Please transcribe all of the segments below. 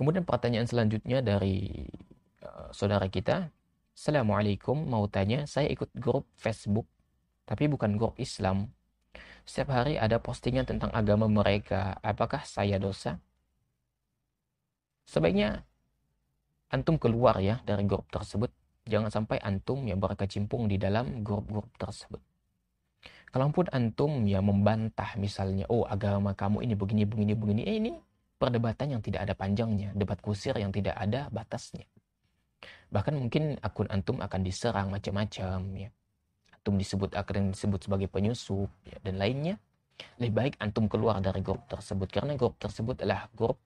Pertanyaan selanjutnya dari uh, saudara kita. Assalamualaikum, mau tanya, saya ikut grup Facebook, tapi bukan grup Islam. Setiap hari ada postingan tentang agama mereka. Apakah saya dosa? Sebaiknya antum keluar ya dari grup tersebut. Jangan sampai antum yang berkecimpung di dalam grup-grup tersebut. Kalaupun antum ya membantah misalnya, oh agama kamu ini begini, begini, begini, eh, ini perdebatan yang tidak ada panjangnya, debat kusir yang tidak ada batasnya. Bahkan mungkin akun antum akan diserang macam-macam ya. Antum disebut akan disebut sebagai penyusup ya, dan lainnya. Lebih baik antum keluar dari grup tersebut karena grup tersebut adalah grup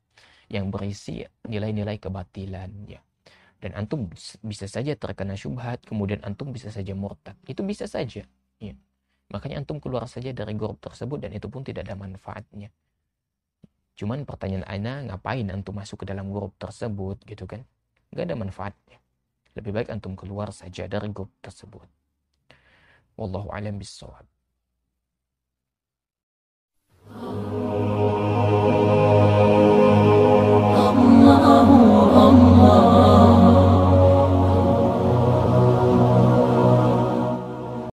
yang berisi nilai-nilai kebatilan ya. Dan antum bisa saja terkena syubhat, kemudian antum bisa saja murtad. Itu bisa saja. Ya. Makanya antum keluar saja dari grup tersebut dan itu pun tidak ada manfaatnya. Cuman pertanyaan Ana, ngapain antum masuk ke dalam grup tersebut gitu kan? Gak ada manfaatnya. Lebih baik antum keluar saja dari grup tersebut. Wallahu alam bisawab.